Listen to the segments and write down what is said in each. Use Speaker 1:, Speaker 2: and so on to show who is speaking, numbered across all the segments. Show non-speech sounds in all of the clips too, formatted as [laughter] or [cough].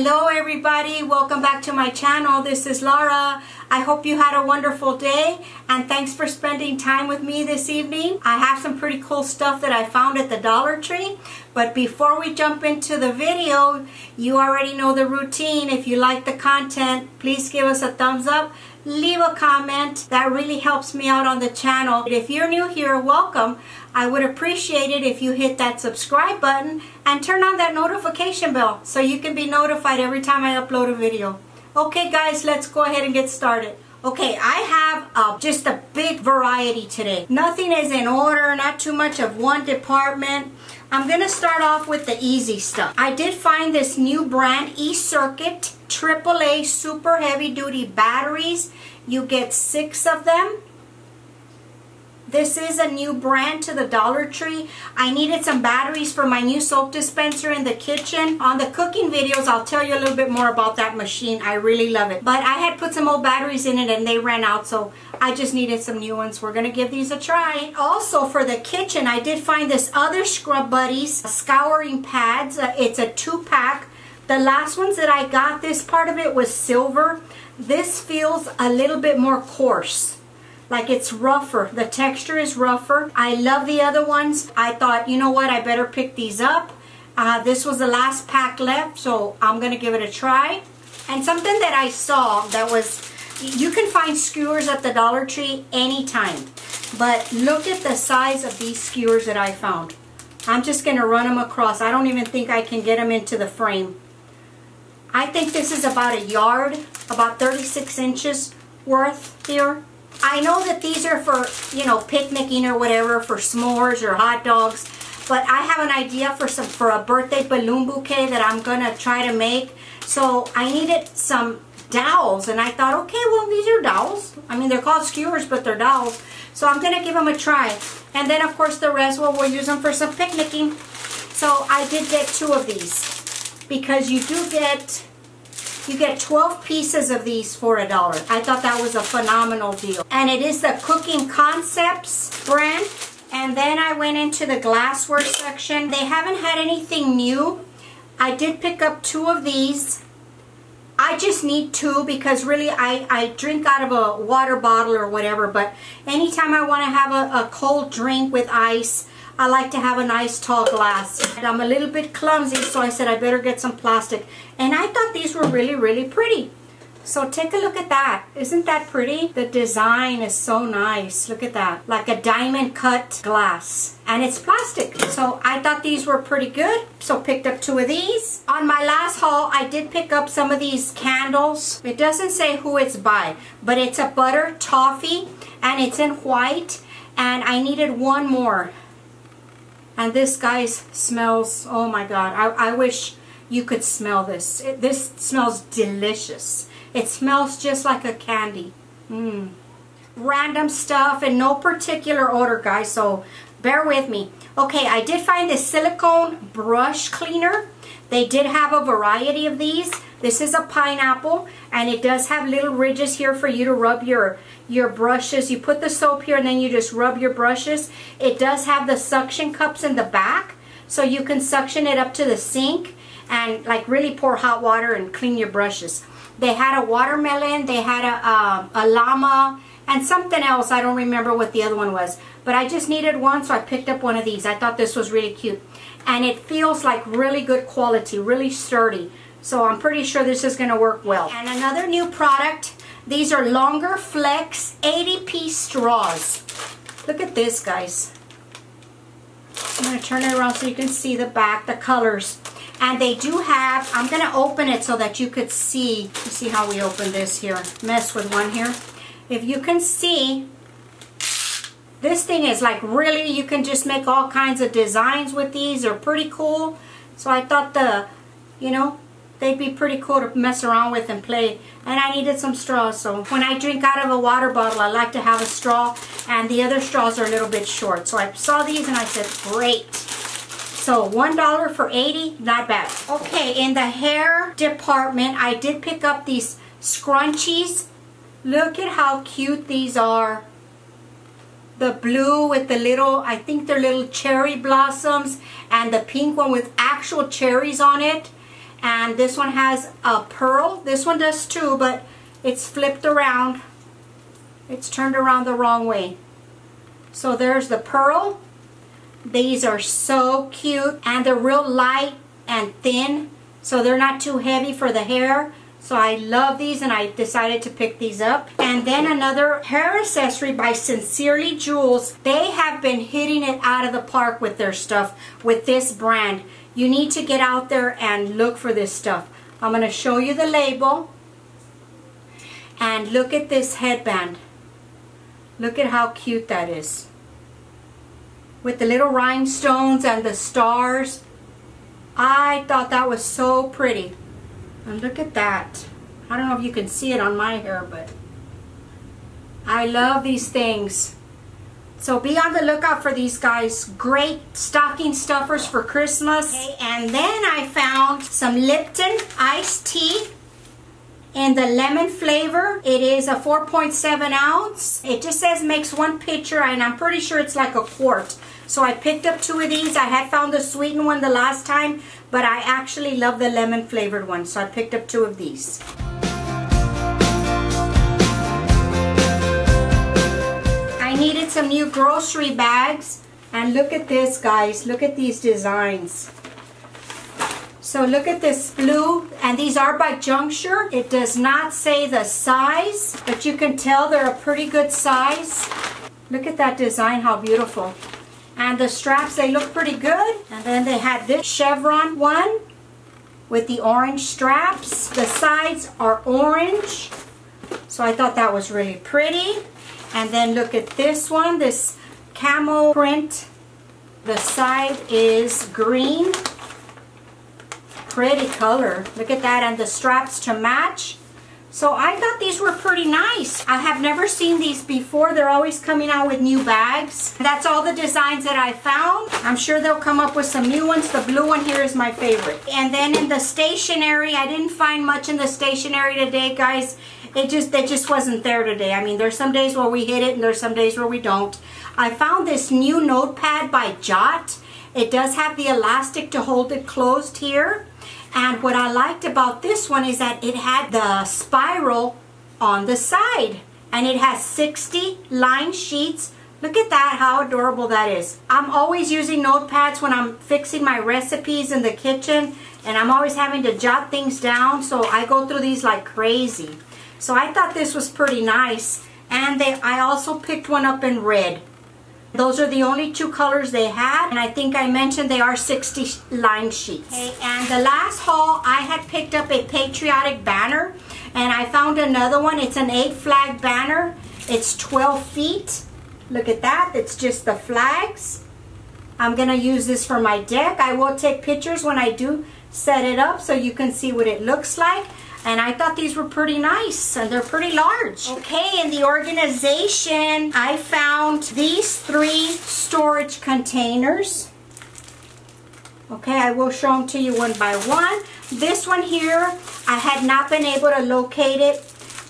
Speaker 1: Hello everybody, welcome back to my channel. This is Laura. I hope you had a wonderful day and thanks for spending time with me this evening. I have some pretty cool stuff that I found at the Dollar Tree. But before we jump into the video, you already know the routine. If you like the content, please give us a thumbs up leave a comment. That really helps me out on the channel. If you're new here, welcome. I would appreciate it if you hit that subscribe button and turn on that notification bell so you can be notified every time I upload a video. Okay guys, let's go ahead and get started. Okay, I have uh, just a big variety today. Nothing is in order, not too much of one department. I'm going to start off with the easy stuff. I did find this new brand, E-Circuit AAA Super Heavy Duty Batteries. You get six of them. This is a new brand to the Dollar Tree. I needed some batteries for my new soap dispenser in the kitchen. On the cooking videos, I'll tell you a little bit more about that machine. I really love it. But I had put some old batteries in it and they ran out, so I just needed some new ones. We're to give these a try. Also, for the kitchen, I did find this other Scrub Buddies scouring pads. Uh, it's a two-pack. The last ones that I got, this part of it was silver. This feels a little bit more coarse like it's rougher. The texture is rougher. I love the other ones. I thought, you know what, I better pick these up. Uh, this was the last pack left, so I'm going to give it a try. And something that I saw that was, you can find skewers at the Dollar Tree anytime. But look at the size of these skewers that I found. I'm just going to run them across. I don't even think I can get them into the frame. I think this is about a yard, about 36 inches worth here. I know that these are for, you know, picnicking or whatever, for s'mores or hot dogs, but I have an idea for some for a birthday balloon bouquet that I'm going to try to make. So I needed some dowels, and I thought, okay, well, these are dowels. I mean, they're called skewers, but they're dowels. So I'm going to give them a try. And then, of course, the rest, well, we'll use them for some picnicking. So I did get two of these because you do get you get 12 pieces of these for a dollar. I thought that was a phenomenal deal. And it is the Cooking Concepts brand. And then I went into the glassware section. They haven't had anything new. I did pick up two of these. I just need two because really I, I drink out of a water bottle or whatever. But anytime I want to have a, a cold drink with ice, I like to have a nice tall glass. And I'm a little bit clumsy, so I said I better get some plastic. And I thought these were really, really pretty. So take a look at that. Isn't that pretty? The design is so nice. Look at that. Like a diamond cut glass. And it's plastic. So I thought these were pretty good. So picked up two of these. On my last haul, I did pick up some of these candles. It doesn't say who it's by. But it's a butter toffee. And it's in white. And I needed one more. And this, guys, smells, oh my God. I, I wish you could smell this. It, this smells delicious. It smells just like a candy. Mmm. Random stuff in no particular order, guys, so bear with me. Okay, I did find this silicone brush cleaner. They did have a variety of these. This is a pineapple and it does have little ridges here for you to rub your, your brushes. You put the soap here and then you just rub your brushes. It does have the suction cups in the back so you can suction it up to the sink and like really pour hot water and clean your brushes. They had a watermelon, they had a, um, a llama, and something else. I don't remember what the other one was. But I just needed one, so I picked up one of these. I thought this was really cute. And it feels like really good quality, really sturdy. So I'm pretty sure this is going to work well. And another new product, these are longer flex 80 piece straws. Look at this guys. I'm going to turn it around so you can see the back, the colors. And they do have, I'm going to open it so that you could see, you see how we open this here, mess with one here. If you can see, this thing is like really, you can just make all kinds of designs with these. They're pretty cool. So I thought the, you know, they'd be pretty cool to mess around with and play. And I needed some straws, so when I drink out of a water bottle, I like to have a straw, and the other straws are a little bit short. So I saw these and I said, great. So $1 for 80, not bad. Okay, in the hair department, I did pick up these scrunchies. Look at how cute these are. The blue with the little, I think they're little cherry blossoms, and the pink one with actual cherries on it And this one has a pearl. This one does too, but it's flipped around. It's turned around the wrong way. So there's the pearl. These are so cute and they're real light and thin. So they're not too heavy for the hair. So I love these and I decided to pick these up. And then another hair accessory by Sincerely Jewels. They have been hitting it out of the park with their stuff with this brand. You need to get out there and look for this stuff. I'm going to show you the label. And look at this headband. Look at how cute that is. With the little rhinestones and the stars. I thought that was so pretty. And look at that. I don't know if you can see it on my hair, but I love these things. So be on the lookout for these guys. Great stocking stuffers for Christmas. Okay, and then I found some Lipton iced tea in the lemon flavor. It is a 4.7 ounce. It just says makes one pitcher and I'm pretty sure it's like a quart. So I picked up two of these. I had found the sweetened one the last time, but I actually love the lemon flavored one. So I picked up two of these. I needed some new grocery bags. And look at this, guys. Look at these designs. So look at this blue, and these are by Juncture. It does not say the size, but you can tell they're a pretty good size. Look at that design, how beautiful. And the straps, they look pretty good. And then they had this chevron one with the orange straps. The sides are orange. So I thought that was really pretty. And then look at this one, this camel print. The side is green pretty color. Look at that and the straps to match. So I thought these were pretty nice. I have never seen these before. They're always coming out with new bags. That's all the designs that I found. I'm sure they'll come up with some new ones. The blue one here is my favorite. And then in the stationery, I didn't find much in the stationery today, guys. It just, it just wasn't there today. I mean, there's some days where we hit it and there's some days where we don't. I found this new notepad by Jot. It does have the elastic to hold it closed here. And what I liked about this one is that it had the spiral on the side. And it has 60 line sheets. Look at that, how adorable that is. I'm always using notepads when I'm fixing my recipes in the kitchen. And I'm always having to jot things down. So I go through these like crazy. So I thought this was pretty nice. And they, I also picked one up in red. Those are the only two colors they had. And I think I mentioned they are 60 line sheets. Okay, and the last haul, I had picked up a patriotic banner. And I found another one. It's an eight flag banner. It's 12 feet. Look at that. It's just the flags. I'm going to use this for my deck. I will take pictures when I do set it up so you can see what it looks like. And I thought these were pretty nice and they're pretty large. Okay, in the organization, I found these three storage containers. Okay, I will show them to you one by one. This one here, I had not been able to locate it.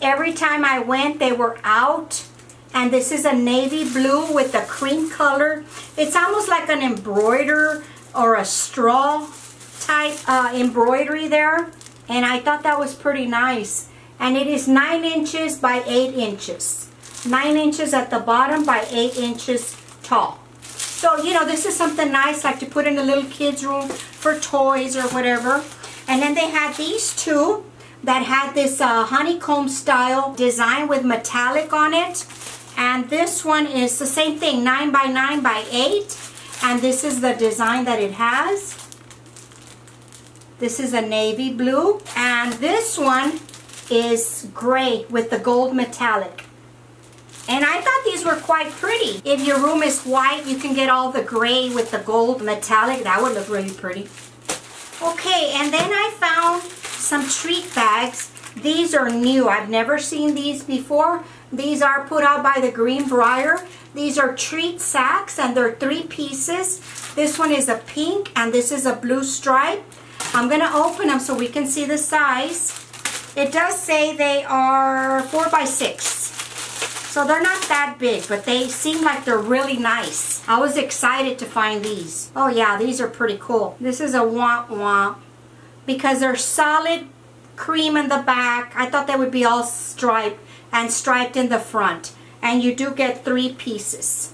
Speaker 1: Every time I went, they were out. And this is a navy blue with a cream color. It's almost like an embroider or a straw type uh, embroidery there and I thought that was pretty nice. And it is 9 inches by 8 inches. 9 inches at the bottom by 8 inches tall. So you know this is something nice like to put in a little kids room for toys or whatever. And then they had these two that had this uh, honeycomb style design with metallic on it. And this one is the same thing 9 by 9 by 8 and this is the design that it has this is a navy blue. And this one is gray with the gold metallic. And I thought these were quite pretty. If your room is white, you can get all the gray with the gold metallic. That would look really pretty. Okay, and then I found some treat bags. These are new. I've never seen these before. These are put out by the Greenbrier. These are treat sacks and they're three pieces. This one is a pink and this is a blue stripe. I'm going to open them so we can see the size. It does say they are 4 by 6 So they're not that big, but they seem like they're really nice. I was excited to find these. Oh yeah, these are pretty cool. This is a womp womp because they're solid cream in the back. I thought they would be all striped and striped in the front. And you do get three pieces.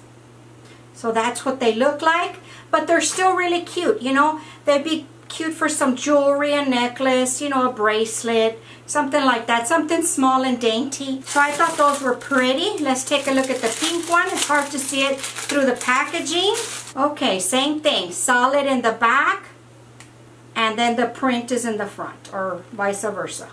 Speaker 1: So that's what they look like. But they're still really cute, you know. They'd be cute for some jewelry, a necklace, you know, a bracelet, something like that. Something small and dainty. So I thought those were pretty. Let's take a look at the pink one. It's hard to see it through the packaging. Okay, same thing. Solid in the back. And then the print is in the front, or vice versa.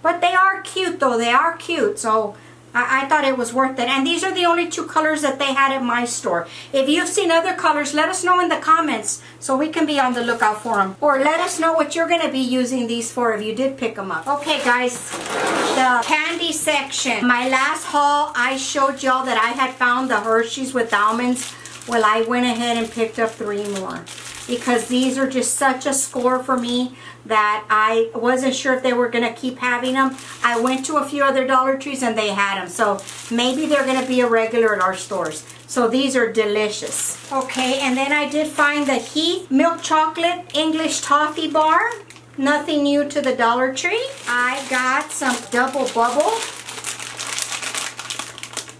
Speaker 1: But they are cute, though. They are cute. So I, I, thought it was worth it. And these are the only two colors that they had at my store. If you've seen other colors, let us know in the comments so we can be on the lookout for them. Or let us know what you're going to be using these for if you did pick them up. Okay, guys, the candy section. My last haul, I showed y'all that I had found the Hershey's with almonds. Well, I went ahead and picked up three more because these are just such a score for me that I wasn't sure if they were going to keep having them. I went to a few other Dollar Trees and they had them. So maybe they're going to be a regular at our stores. So these are delicious. Okay, and then I did find the Heath Milk Chocolate English Toffee Bar. Nothing new to the Dollar Tree. I got some Double Bubble.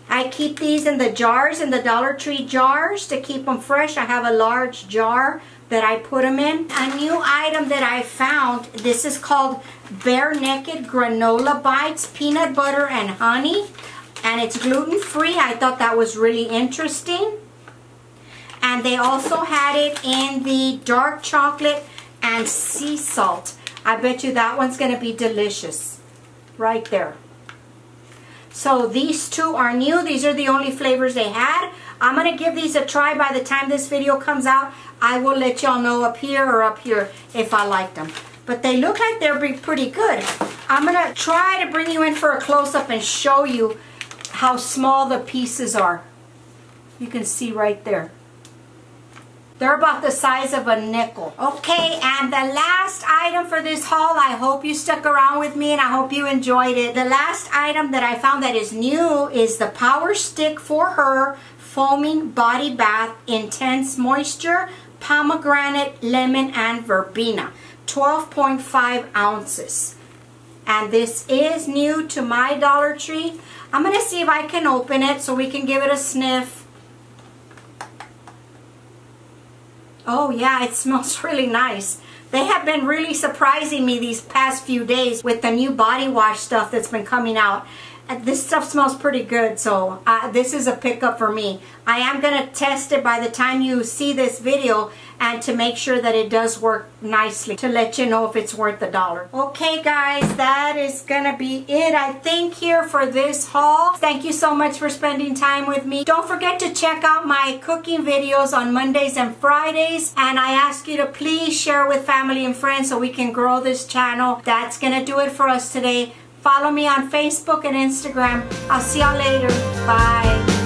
Speaker 1: I keep these in the jars, in the Dollar Tree jars to keep them fresh. I have a large jar that I put them in. A new item that I found, this is called Bear Naked Granola Bites, Peanut Butter and Honey. And it's gluten-free. I thought that was really interesting. And they also had it in the dark chocolate and sea salt. I bet you that one's going to be delicious. Right there. So these two are new. These are the only flavors they had. I'm going to give these a try by the time this video comes out. I will let y'all know up here or up here if I like them. But they look like they're be pretty good. I'm going to try to bring you in for a close-up and show you how small the pieces are. You can see right there. They're about the size of a nickel. Okay, and the last item for this haul, I hope you stuck around with me and I hope you enjoyed it. The last item that I found that is new is the Power Stick for Her Foaming Body Bath Intense Moisture pomegranate, lemon, and verbena. 12.5 ounces. And this is new to my Dollar Tree. I'm going to see if I can open it so we can give it a sniff. Oh yeah, it smells [laughs] really nice. They have been really surprising me these past few days with the new body wash stuff that's been coming out this stuff smells pretty good so uh, this is a pickup for me. I am gonna test it by the time you see this video and to make sure that it does work nicely to let you know if it's worth the dollar. Okay guys that is gonna be it I think here for this haul. Thank you so much for spending time with me. Don't forget to check out my cooking videos on Mondays and Fridays and I ask you to please share with family and friends so we can grow this channel. That's gonna do it for us today Follow me on Facebook and Instagram. I'll see y'all later. Bye.